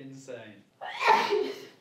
Insane.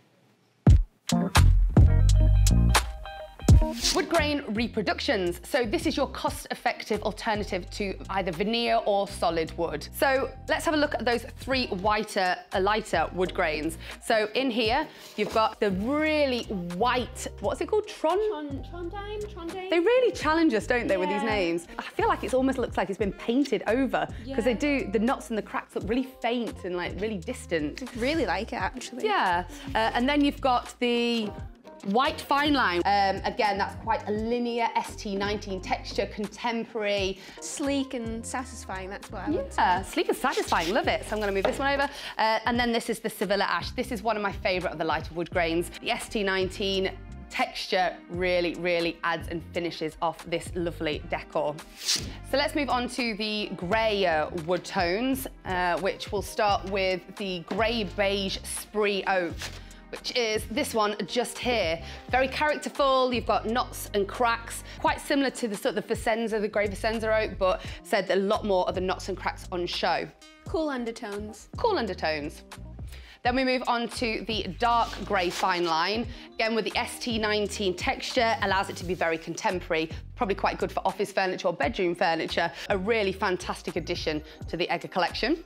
Wood grain reproductions. So this is your cost-effective alternative to either veneer or solid wood. So let's have a look at those three whiter, uh, lighter wood grains. So in here, you've got the really white, what's it called? Tron? Tron, Trondheim? Trondheim? They really challenge us, don't they, with these names? I feel like it almost looks like it's been painted over because they do, the knots and the cracks look really faint and like really distant. really like it actually. Yeah, uh, and then you've got the white fine line. Um, again, that's quite a linear ST19 texture, contemporary. Sleek and satisfying, that's what I want. Yeah, sleek and satisfying, love it. So I'm gonna move this one over. Uh, and then this is the Sevilla Ash. This is one of my favorite of the lighter wood grains. The ST19 texture really, really adds and finishes off this lovely decor. So let's move on to the grayer wood tones, uh, which will start with the grey beige spree oak which is this one just here. Very characterful, you've got knots and cracks, quite similar to the sort of the Vicenza, the grey Vicenza oak, but said a lot more of the knots and cracks on show. Cool undertones. Cool undertones. Then we move on to the dark grey fine line. Again, with the ST19 texture, allows it to be very contemporary, probably quite good for office furniture or bedroom furniture. A really fantastic addition to the Egger collection.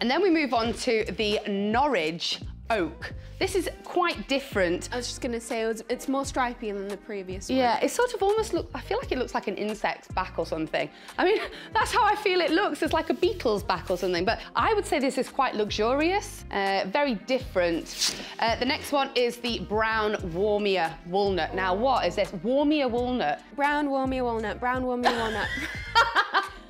And then we move on to the Norwich oak. This is quite different. I was just gonna say it's more stripy than the previous one. Yeah, it sort of almost look. I feel like it looks like an insect's back or something. I mean, that's how I feel it looks. It's like a beetle's back or something. But I would say this is quite luxurious, uh, very different. Uh, the next one is the brown Warmia walnut. Now, what is this? Warmia walnut. Brown warmia walnut, brown warmia walnut.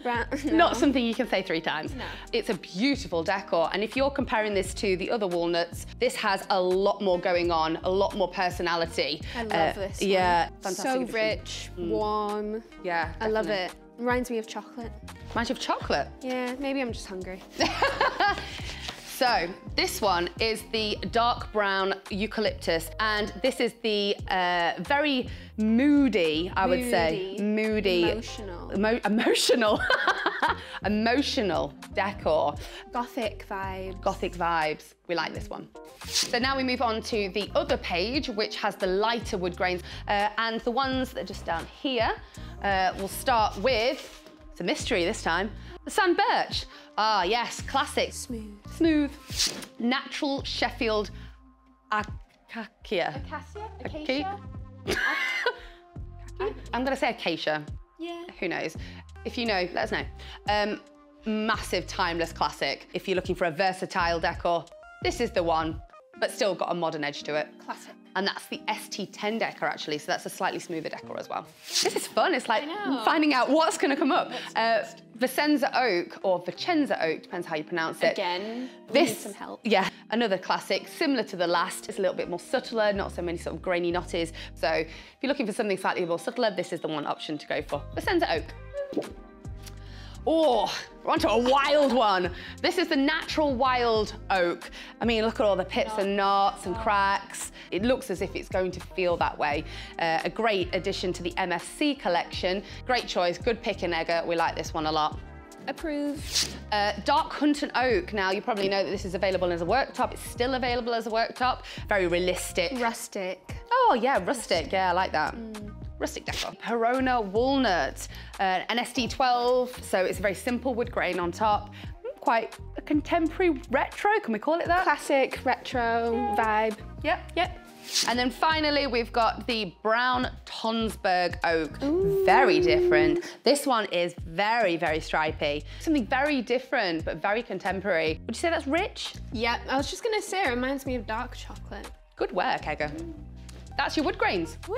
brown, no. Not something you can say three times. No. It's a beautiful decor. And if you're comparing this to the other walnuts, this has a lot more going on, a lot more personality. I love Uh, this one. Yeah, So fantastic addition. rich, warm. Yeah, I love it. Reminds me of chocolate. Reminds you of chocolate. Yeah, maybe I'm just hungry. So this one is the dark brown eucalyptus, and this is the uh, very moody, I would say, moody, Emotional. emo- emotional, emotional decor, Gothic vibe. gothic vibes. We like this one. So now we move on to the other page, which has the lighter wood grains, uh, and the ones that are just down here. Uh, we'll start with. It's a mystery this time. The sand birch. Ah, yes, classic. Smooth. Smooth. Natural Sheffield acacia. Acacia? Acacia? I'm going to say acacia. Yeah. Who knows? If you know, let us know. Um, massive timeless classic. If you're looking for a versatile decor, this is the one, but still got a modern edge to it. Classic. And that's the ST10 decor actually, so that's a slightly smoother decor as well. This is fun, it's like finding out what's gonna come up. Uh, Vicenza Oak, or Vicenza Oak, depends how you pronounce it. Again, This, need some help. yeah, another classic, similar to the last. It's a little bit more subtler, not so many sort of grainy knotties. So if you're looking for something slightly more subtler, this is the one option to go for. Vicenza Oak. Oh, we're onto a wild one. This is the natural wild oak. I mean, look at all the pits and knots and cracks. It looks as if it's going to feel that way. Uh, a great addition to the MFC collection. Great choice, good pick and egger. We like this one a lot. Approved. Uh, Dark Hunton Oak. Now, you probably know that this is available as a worktop. It's still available as a worktop. Very realistic. Rustic. Oh, yeah, rustic. Yeah, I like that. Mm. Rustic decor. Perona Walnut, uh, an ST12, so it's a very simple wood grain on top. Mm, Quite a contemporary retro, can we call it that? Classic, retro vibe. Yep, yep. And then finally, we've got the brown Tonsberg oak. Very different. This one is very, very stripy. Something very different, but very contemporary. Would you say that's rich? Yep, I was just gonna say it reminds me of dark chocolate. Good work, Egger. That's your wood grains. Woo!